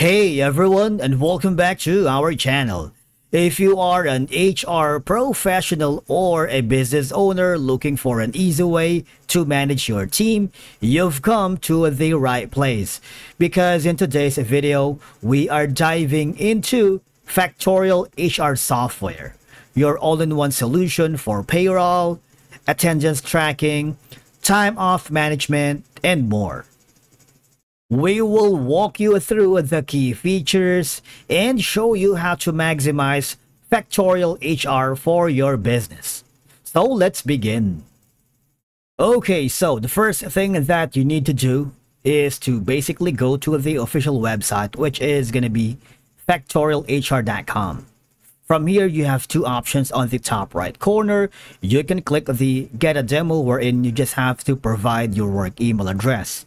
Hey everyone and welcome back to our channel. If you are an HR professional or a business owner looking for an easy way to manage your team, you've come to the right place. Because in today's video, we are diving into Factorial HR software, your all-in-one solution for payroll, attendance tracking, time off management, and more. We will walk you through the key features and show you how to maximize Factorial HR for your business. So let's begin. Okay, so the first thing that you need to do is to basically go to the official website, which is going to be factorialhr.com. From here, you have two options on the top right corner. You can click the get a demo wherein you just have to provide your work email address.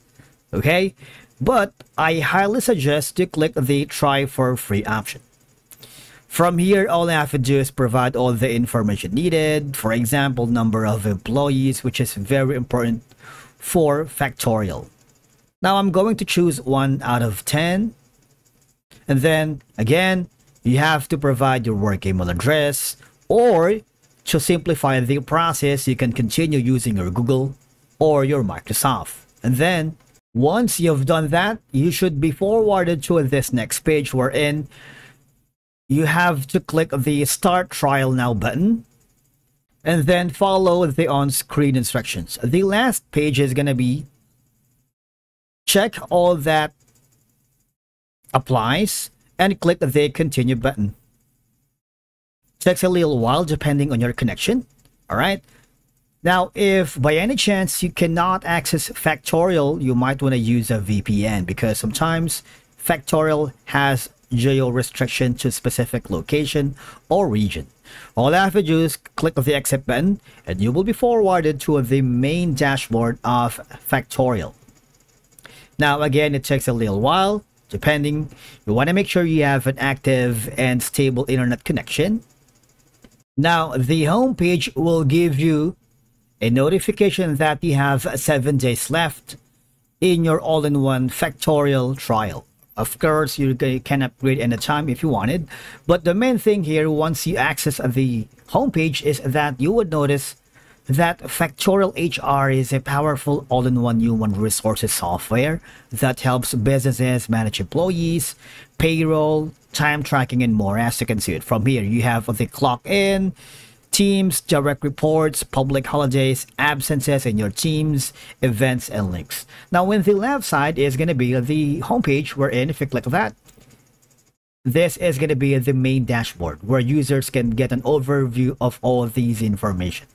Okay, but I highly suggest you click the try for free option. From here, all I have to do is provide all the information needed, for example, number of employees, which is very important for Factorial. Now I'm going to choose 1 out of 10. And then, again, you have to provide your work email address, or to simplify the process, you can continue using your Google or your Microsoft. And then, once you've done that, you should be forwarded to this next page wherein you have to click the Start Trial Now button and then follow the on-screen instructions. The last page is going to be check all that applies and click the Continue button. Takes a little while depending on your connection. All right. Now, if by any chance you cannot access Factorial, you might want to use a VPN because sometimes Factorial has geo restriction to specific location or region. All I have to do is click the accept button and you will be forwarded to the main dashboard of Factorial. Now again, it takes a little while, depending. You want to make sure you have an active and stable internet connection. Now, the home page will give you a notification that you have seven days left in your all-in-one factorial trial. Of course, you can upgrade anytime if you wanted, but the main thing here, once you access the homepage, is that you would notice that Factorial HR is a powerful all-in-one human resources software that helps businesses manage employees, payroll, time tracking, and more. As you can see it from here, you have the clock in, teams, direct reports, public holidays, absences in your teams, events, and links. Now, in the left side is going to be the homepage wherein if you click that, this is going to be the main dashboard where users can get an overview of all of these information.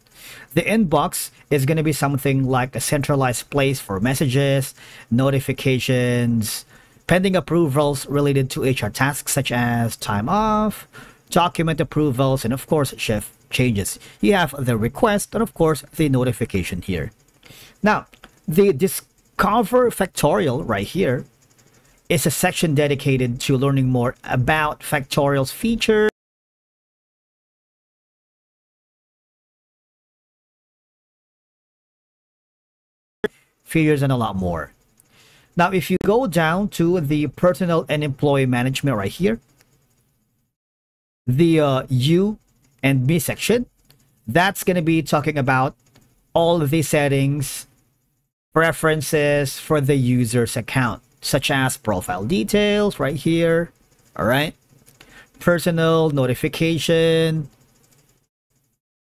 The inbox is going to be something like a centralized place for messages, notifications, pending approvals related to HR tasks such as time off, document approvals, and of course shift changes. You have the request and of course the notification here. Now, the Discover Factorial right here is a section dedicated to learning more about Factorial's features, features, and a lot more. Now, if you go down to the personal and employee management right here, the uh, and B section, that's going to be talking about all of the settings, preferences for the user's account, such as profile details right here, all right? Personal notification,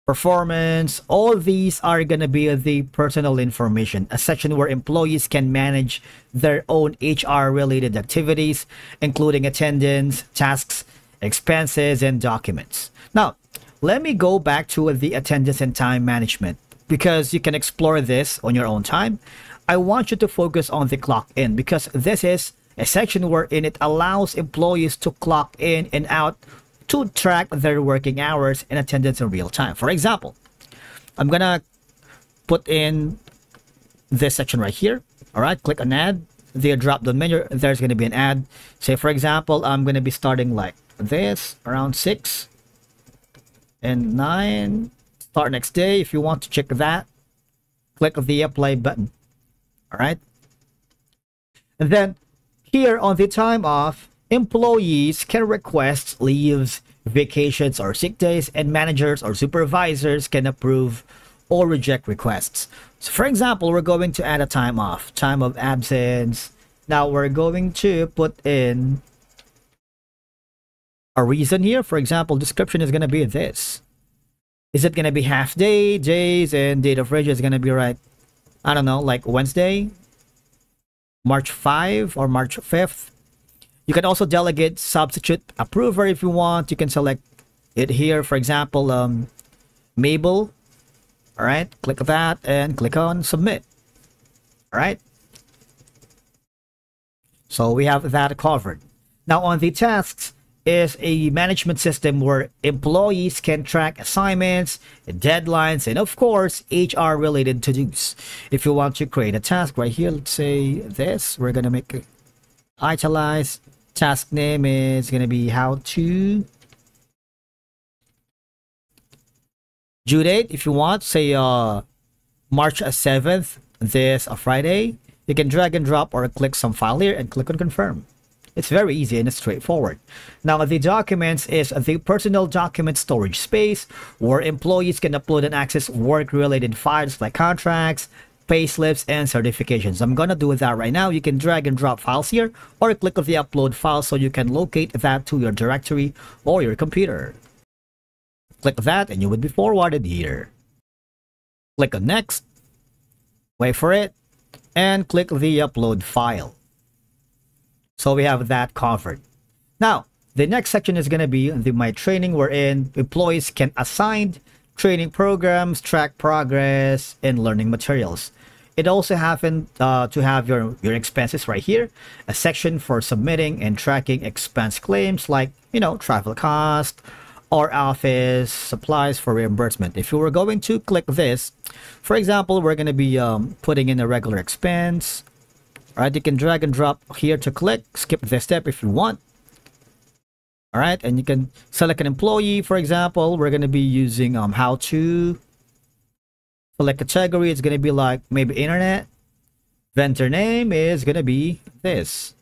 performance, all these are going to be the personal information, a section where employees can manage their own HR related activities, including attendance, tasks, expenses, and documents. Now, let me go back to the attendance and time management because you can explore this on your own time. I want you to focus on the clock in because this is a section wherein it allows employees to clock in and out to track their working hours and attendance in real time. For example, I'm gonna put in this section right here. All right, click on add. The drop down menu, there's gonna be an ad. Say for example, I'm gonna be starting like this around six and 9 start next day if you want to check that click the apply button all right and then here on the time off employees can request leaves, vacations, or sick days, and managers or supervisors can approve or reject requests. So for example, we're going to add a time off, time of absence. Now we're going to put in a reason here. For example, description is going to be this. Is it going to be half day, days, and date of registration is going to be right, I don't know, like Wednesday, March 5 or March 5th. You can also delegate substitute approver if you want. You can select it here. For example, um, Mabel. All right, click that and click on submit. All right. So we have that covered. Now on the tasks, is a management system where employees can track assignments, deadlines, and of course, HR related to dos. If you want to create a task right here, let's say this, we're going to make it italize. Task name is going to be how to due date if you want say uh march 7th this a friday you can drag and drop or click some file here and click on confirm it's very easy and it's straightforward. Now, the documents is the personal document storage space where employees can upload and access work-related files like contracts, payslips, and certifications. I'm gonna do that right now. You can drag and drop files here or click on the upload file so you can locate that to your directory or your computer. Click that and you would be forwarded here. Click on next, wait for it, and click the upload file. So we have that covered. Now, the next section is going to be the My Training wherein employees can assign training programs, track progress, and learning materials. It also happened uh, to have your, your expenses right here, a section for submitting and tracking expense claims like, you know, travel cost or office supplies for reimbursement. If you were going to click this, for example, we're going to be um, putting in a regular expense, Alright, you can drag and drop here to click. Skip this step if you want. Alright, and you can select an employee, for example. We're going to be using um how to select a category. It's going to be like maybe internet. Vendor name is going to be this,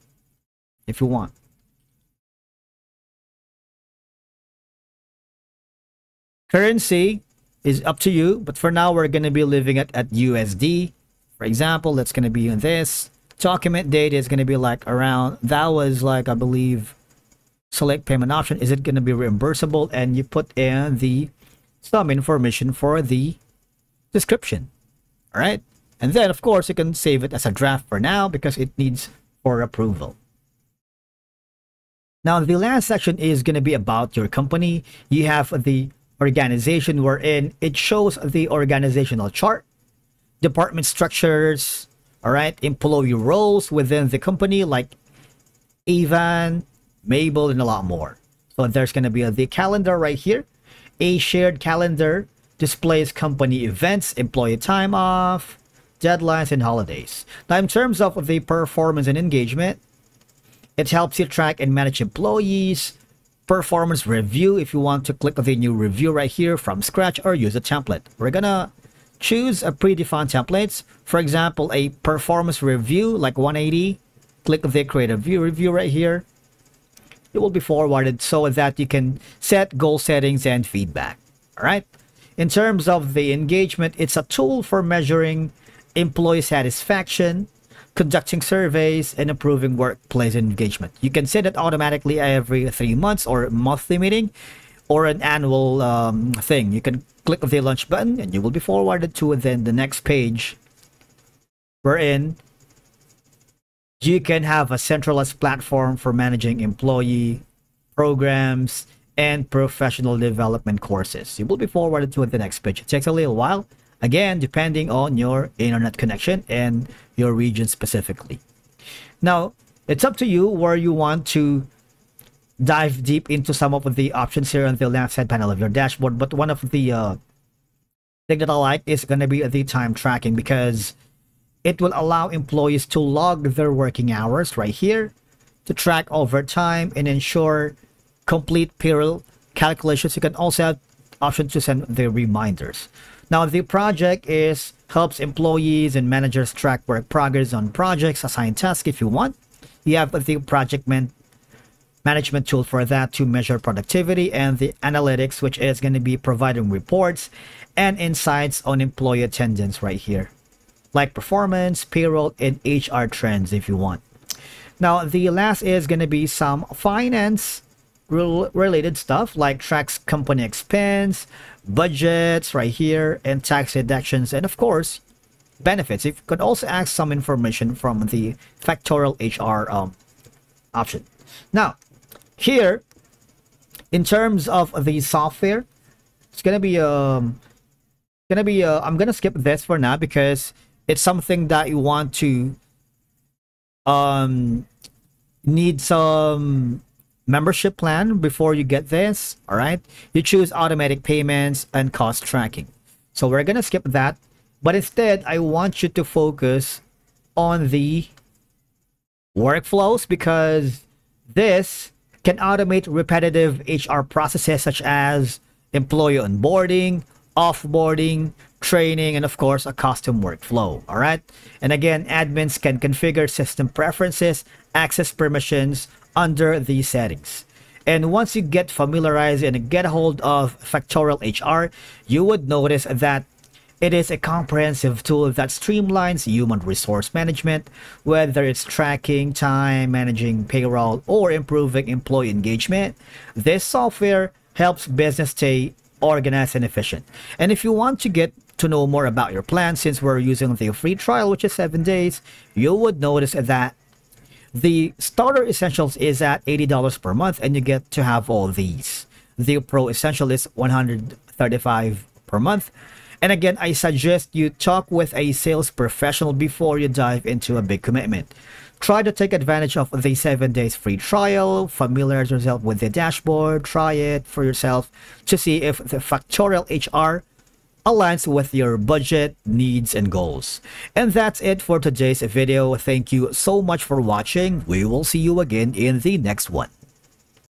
if you want. Currency is up to you, but for now we're going to be leaving it at USD. For example, that's going to be in this document date is going to be like around that was like i believe select payment option. Is it going to be reimbursable? And you put in the some information for the description all right and then of course you can save it as a draft for now because it needs for approval. Now the last section is going to be about your company. You have the organization wherein it shows the organizational chart department structures all right employee roles within the company like Ivan, Mabel, and a lot more. So there's going to be a, the calendar right here. A shared calendar displays company events, employee time off, deadlines, and holidays. Now, in terms of the performance and engagement, it helps you track and manage employees, performance review if you want to click the new review right here from scratch or use a template. We're gonna choose a predefined templates. For example, a performance review like 180. Click the create a view review right here. It will be forwarded so that you can set goal settings and feedback. All right. In terms of the engagement, it's a tool for measuring employee satisfaction, conducting surveys, and improving workplace engagement. You can set it automatically every three months or monthly meeting or an annual um, thing. You can click the launch button and you will be forwarded to then the next page wherein you can have a centralized platform for managing employee programs and professional development courses. You will be forwarded to the next page. It takes a little while, again, depending on your internet connection and your region specifically. Now, it's up to you where you want to dive deep into some of the options here on the left side panel of your dashboard. But one of the uh, thing that I like is going to be the time tracking because it will allow employees to log their working hours right here to track overtime and ensure complete payroll calculations. You can also have option to send the reminders. Now the project is helps employees and managers track work progress on projects, assign tasks if you want. You have the project man management tool for that to measure productivity and the analytics, which is going to be providing reports and insights on employee attendance right here, like performance, payroll, and HR trends if you want. Now, the last is going to be some finance related stuff like tracks company expense, budgets right here, and tax deductions, and of course, benefits. You could also ask some information from the factorial HR um, option. Now, here, in terms of the software, it's gonna be um, gonna be uh, I'm gonna skip this for now because it's something that you want to um need some membership plan before you get this all right you choose automatic payments and cost tracking. So we're gonna skip that but instead i want you to focus on the workflows because this can automate repetitive hr processes such as employee onboarding offboarding, training, and of course, a custom workflow. All right. And again, admins can configure system preferences, access permissions under these settings. And once you get familiarized and get a hold of Factorial HR, you would notice that it is a comprehensive tool that streamlines human resource management, whether it's tracking time, managing payroll, or improving employee engagement. This software helps business stay organized and efficient. And if you want to get to know more about your plan, since we're using the free trial, which is seven days, you would notice that the starter essentials is at $80 per month and you get to have all these. The pro essential is 135 per month. And again, I suggest you talk with a sales professional before you dive into a big commitment. Try to take advantage of the 7 days free trial, familiarize yourself with the dashboard, try it for yourself to see if the Factorial HR aligns with your budget, needs, and goals. And that's it for today's video. Thank you so much for watching. We will see you again in the next one.